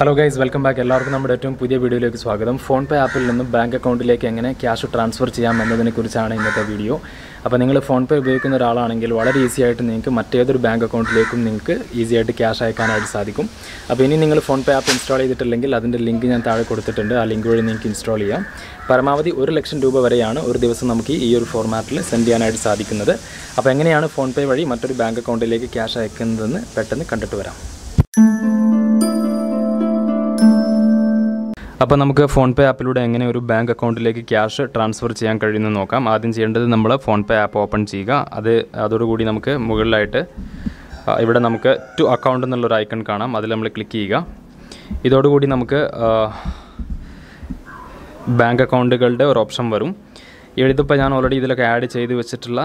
Hello guys welcome back എല്ലാവർക്കും നമ്മുടെ ഏറ്റവും പുതിയ വീഡിയോയിലേക്ക് സ്വാഗതം. ഫോൺ പേ ആപ്പിൽ നിന്നും ബാങ്ക് അക്കൗണ്ടിലേക്ക് എങ്ങനെ ക്യാഷ് ട്രാൻസ്ഫർ ചെയ്യാം എന്നതിനെക്കുറിച്ചാണ് ഇന്നത്തെ വീഡിയോ അപ്പോൾ നിങ്ങൾ ഫോൺ പേ ഉപയോഗിക്കുന്ന ഒരാളാണെങ്കിൽ വളരെ ഈസി ആയിട്ട് നിങ്ങൾക്ക് മറ്റേതൊരു ബാങ്ക് അക്കൗണ്ടിലേക്കും നിങ്ങൾക്ക് ഈസി ആയിട്ട് ക്യാഷ് അയക്കാനായിട്ട് സാധിക്കും. അപ്പോൾ ഇനി നിങ്ങൾ ഫോൺ പേ ആപ്പ് ഇൻസ്റ്റാൾ ചെയ്തിട്ടില്ലെങ്കിൽ അതിന്റെ ലിങ്ക് ഞാൻ താഴെ കൊടുത്തിട്ടുണ്ട്. ആ ലിങ്ക് വഴി നിങ്ങൾക്ക് ഇൻസ്റ്റാൾ ചെയ്യാം. പരമാവധി ഒരു ലക്ഷം രൂപ വരെയാണ് ഒരു ദിവസം നമുക്ക് ഈ ഒരു ഫോർമാറ്റിൽ സെൻഡ് ചെയ്യാനായിട്ട് സാധിക്കുന്നത്. അപ്പോൾ എങ്ങനെയാണ് ഫോൺ പേ വഴി മറ്റൊരു ബാങ്ക് അക്കൗണ്ടിലേക്ക് ക്യാഷ് അയക്കുന്നതെന്ന് പെട്ടെന്ന് കണ്ടിട്ട് വരാം. അപ്പോൾ നമുക്ക് ഫോൺ പേ ആപ്പിലൂടെ എങ്ങനെ ഒരു ബാങ്ക് അക്കൗണ്ടിലേക്ക് ക്യാഷ് ട്രാൻസ്ഫർ ചെയ്യാൻ കഴിയുമെന്ന് നോക്കാം. ആദ്യം ചെയ്യേണ്ടത് നമ്മൾ ഫോൺ പേ ആപ്പ് ഓപ്പൺ ചെയ്യുക. അത് അതോടുകൂടി നമുക്ക് മുകളിലായിട്ട് ഇവിടെ നമുക്ക് ടു അക്കൗണ്ട് എന്നുള്ളൊരു ഐക്കൺ കാണാം. അതിൽ നമ്മൾ ക്ലിക്ക് ചെയ്യുക. ഇതോടുകൂടി നമുക്ക് ബാങ്ക് അക്കൗണ്ടുകളുടെ ഒരു ഓപ്ഷൻ വരും. ഇതിപ്പോൾ ഞാൻ ഓൾറെഡി ഇതിലൊക്കെ ആഡ് ചെയ്ത് വെച്ചിട്ടുള്ള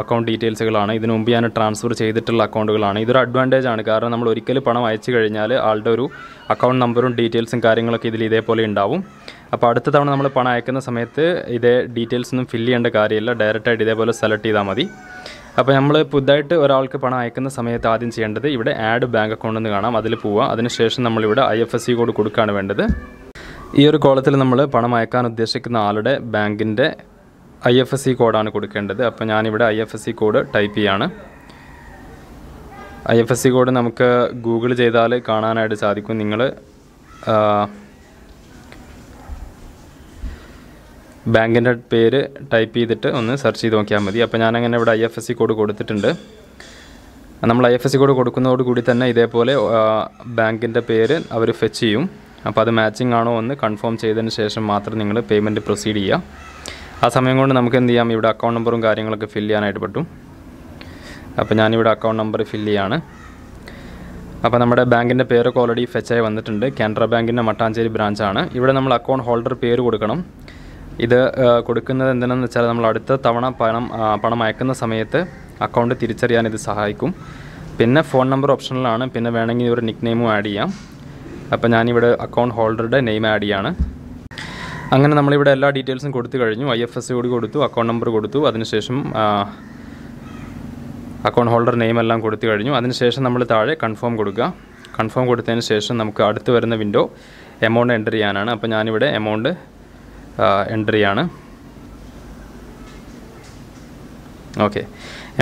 അക്കൗണ്ട് ഡീറ്റെയിൽസുകളാണ് ഇതിനു മുമ്പ് ഞാൻ ട്രാൻസ്ഫർ ചെയ്തിട്ടുള്ള അക്കൗണ്ടുകളാണ് ഇതൊരു അഡ്വാന്റേജ് ആണ്. കാരണം നമ്മൾ ഒരിക്കൽ പണം അയച്ചു കഴിഞ്ഞാൽ ആളുടെ ഒരു അക്കൗണ്ട് നമ്പറും ഡീറ്റെയിൽസും കാര്യങ്ങളൊക്കെ ഇതിൽ ഇതേപോലെ ഉണ്ടാവും. അപ്പോൾ അടുത്ത തവണ നമ്മൾ പണം അയക്കുന്ന സമയത്ത് ഇതേ ഡീറ്റെയിൽസ് ഒന്നും ഫില്ല് ചെയ്യേണ്ട കാര്യമില്ല. ഡയറക്റ്റായിട്ട് ഇതേപോലെ സെലക്ട് ചെയ്താൽ മതി. അപ്പോൾ നമ്മൾ പുതുതായിട്ട് ഒരാൾക്ക് പണം അയക്കുന്ന സമയത്ത് ആദ്യം ചെയ്യേണ്ടത് ഇവിടെ ആഡ് ബാങ്ക് അക്കൗണ്ട് എന്ന് കാണാം. അതിൽ പോവുക അതിനുശേഷം നമ്മളിവിടെ I F S C code കൊടുക്കുകയാണ് വേണ്ടത്. ഈ ഒരു കോളത്തിൽ നമ്മൾ പണം അയക്കാൻ ഉദ്ദേശിക്കുന്ന ആളുടെ ബാങ്കിന്റെ ഐ എഫ് എസ് സി കോഡാണ് കൊടുക്കേണ്ടത്. അപ്പോൾ ഞാനിവിടെ I F S C code type ചെയ്യാണ്. I F S C code നമുക്ക് ഗൂഗിൾ ചെയ്താൽ കാണാനായിട്ട് സാധിക്കും. നിങ്ങൾ ബാങ്കിന്റെ പേര് ടൈപ്പ് ചെയ്തിട്ട് ഒന്ന് സെർച്ച് ചെയ്ത് നോക്കിയാൽ മതി. അപ്പോൾ ഞാനങ്ങനെ ഇവിടെ I F S C code കൊടുത്തിട്ടുണ്ട്. നമ്മൾ I F S C code കൊടുക്കുന്നതോട് കൂടി തന്നെ ഇതേപോലെ ബാങ്കിന്റെ പേര് അവർ ഫെച്ച് ചെയ്യും. അപ്പോൾ അത് മാച്ചിങ് ആണോ എന്ന് കൺഫേം ചെയ്തതിന് ശേഷം മാത്രം നിങ്ങൾ പേയ്മെന്റ് പ്രൊസീഡ് ചെയ്യുക. ആ സമയം കൊണ്ട് നമുക്ക് എന്ത് ചെയ്യാം? ഇവിടെ അക്കൗണ്ട് നമ്പറും കാര്യങ്ങളൊക്കെ ഫില്ല് ചെയ്യാനായിട്ട് പറ്റും. അപ്പോൾ ഞാനിവിടെ അക്കൗണ്ട് നമ്പർ ഫില്ല് ചെയ്യാണ്. അപ്പോൾ നമ്മുടെ ബാങ്കിന്റെ പേരൊക്കെ ഓൾറെഡി ഫെച്ചായി വന്നിട്ടുണ്ട്. കാനറ ബാങ്കിന്റെ മട്ടാഞ്ചേരി ബ്രാഞ്ചാണ് ഇവിടെ നമ്മൾ അക്കൗണ്ട് ഹോൾഡർ പേര് കൊടുക്കണം. ഇത് കൊടുക്കുന്നത് എന്തിനാണെന്ന് വെച്ചാൽ നമ്മൾ അടുത്ത തവണ പണം പണം അയക്കുന്ന സമയത്ത് അക്കൗണ്ട് തിരിച്ചറിയാൻ ഇത് സഹായിക്കും. പിന്നെ ഫോൺ നമ്പർ ഓപ്ഷനിലാണ് പിന്നെ വേണമെങ്കിൽ ഒരു നിക് നെയിമും ആഡ് ചെയ്യാം. അപ്പോൾ ഞാനിവിടെ അക്കൗണ്ട് ഹോൾഡറുടെ നെയിം ആഡ് ചെയ്യാണ്. അങ്ങനെ നമ്മളിവിടെ എല്ലാ ഡീറ്റെയിൽസും കൊടുത്തു കഴിഞ്ഞു. ഐ എഫ് എസ് കൂടി കൊടുത്തു അക്കൗണ്ട് നമ്പർ കൊടുത്തു അതിനുശേഷം അക്കൗണ്ട് ഹോൾഡർ നെയിം എല്ലാം കൊടുത്തു കഴിഞ്ഞു. അതിനുശേഷം നമ്മൾ താഴെ കൺഫേം കൊടുക്കുക. കൺഫേം കൊടുത്തതിന് ശേഷം നമുക്ക് അടുത്ത് വരുന്ന വിൻഡോ എമൗണ്ട് എന്റർ ചെയ്യാനാണ്. അപ്പോൾ ഞാനിവിടെ എമൗണ്ട് എന്റർ ചെയ്യാണ്. ഓക്കെ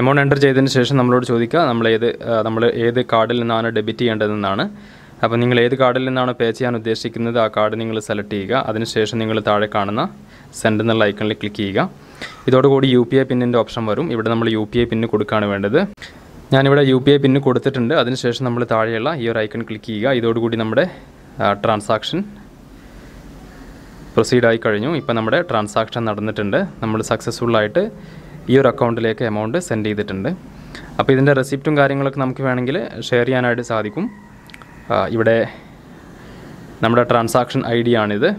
എമൗണ്ട് എന്റർ ചെയ്തതിന് ശേഷം നമ്മളോട് ചോദിക്കുക നമ്മൾ ഏത് നമ്മൾ ഏത് കാർഡിൽ നിന്നാണ് ഡെബിറ്റ് ചെയ്യേണ്ടതെന്നാണ്. അപ്പോൾ നിങ്ങൾ ഏത് കാർഡിൽ നിന്നാണ് പേ ചെയ്യാൻ ഉദ്ദേശിക്കുന്നത് ആ കാർഡ് നിങ്ങൾ സെലക്ട് ചെയ്യുക. അതിനുശേഷം നിങ്ങൾ താഴെ കാണുന്ന സെൻഡ് എന്നുള്ള ഐക്കണിൽ ക്ലിക്ക് ചെയ്യുക. ഇതോടുകൂടി യു പി ഐ പിന്നിന്റെ ഓപ്ഷൻ വരും. ഇവിടെ നമ്മൾ യു പി ഐ പിന്ന് കൊടുക്കുകയാണ് വേണ്ടത്. ഞാനിവിടെ യു പി ഐ പിന്ന് കൊടുത്തിട്ടുണ്ട്. അതിനുശേഷം നമ്മൾ താഴെയുള്ള ഈ ഒരു ഐക്കൺ ക്ലിക്ക് ചെയ്യുക. ഇതോടുകൂടി നമ്മുടെ ട്രാൻസാക്ഷൻ പ്രൊസീഡ് ആയി കഴിഞ്ഞു. ഇപ്പോൾ നമ്മുടെ ട്രാൻസാക്ഷൻ നടന്നിട്ടുണ്ട്. നമ്മൾ സക്സസ്ഫുള്ളായിട്ട് ഈ ഒരു അക്കൗണ്ടിലേക്ക് എമൗണ്ട് സെൻഡ് ചെയ്തിട്ടുണ്ട്. അപ്പോൾ ഇതിന്റെ റെസിപ്റ്റും കാര്യങ്ങളൊക്കെ നമുക്ക് വേണമെങ്കിൽ ഷെയർ ചെയ്യാനായിട്ട് സാധിക്കും. ഇവിടെ നമ്മുടെ ട്രാൻസാക്ഷൻ ഐ ഡി ആണിത്.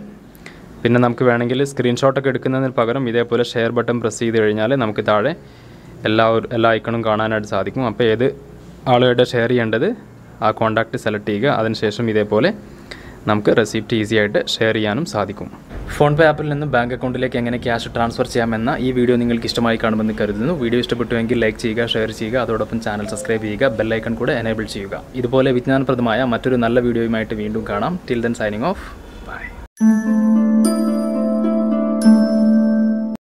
പിന്നെ നമുക്ക് വേണമെങ്കിൽ സ്ക്രീൻഷോട്ടൊക്കെ എടുക്കുന്നതിന് പകരം ഇതേപോലെ ഷെയർ ബട്ടൺ പ്രസ് ചെയ്ത് കഴിഞ്ഞാൽ നമുക്ക് താഴെ എല്ലാ എല്ലാ ഐക്കണും കാണാനായിട്ട് സാധിക്കും. അപ്പോൾ ഏത് ആളുകളുടെ ഷെയർ ചെയ്യേണ്ടത് ആ കോൺടാക്റ്റ് സെലക്ട് ചെയ്യുക. അതിനുശേഷം ഇതേപോലെ നമുക്ക് റെസിപ്റ്റ് ഈസി ആയിട്ട് ഷെയർ ചെയ്യാനും സാധിക്കും. ഫോൺ പേ ആപ്പിൽ നിന്ന് ബാങ്ക് അക്കൗണ്ടിലേക്ക് എങ്ങനെ ക്യാഷ് ട്രാൻസ്ഫർ ചെയ്യാമെന്ന ഈ വീഡിയോ നിങ്ങൾക്ക് ഇഷ്ടമായി കാണുമെന്ന് കരുതുന്നു. വീഡിയോ ഇഷ്ടപ്പെട്ടുവെങ്കിൽ ലൈക്ക് ചെയ്യുക ഷെയർ ചെയ്യുക അതോടൊപ്പം ചാനൽ സബ്സ്ക്രൈബ് ചെയ്യുക ബെല്ലൈക്കൺ കൂടെ എനേബിൾ ചെയ്യുക. ഇതുപോലെ വിജ്ഞാനപ്രദമായ മറ്റൊരു നല്ല വീഡിയോയുമായിട്ട് വീണ്ടും കാണാം. Till then signing off bye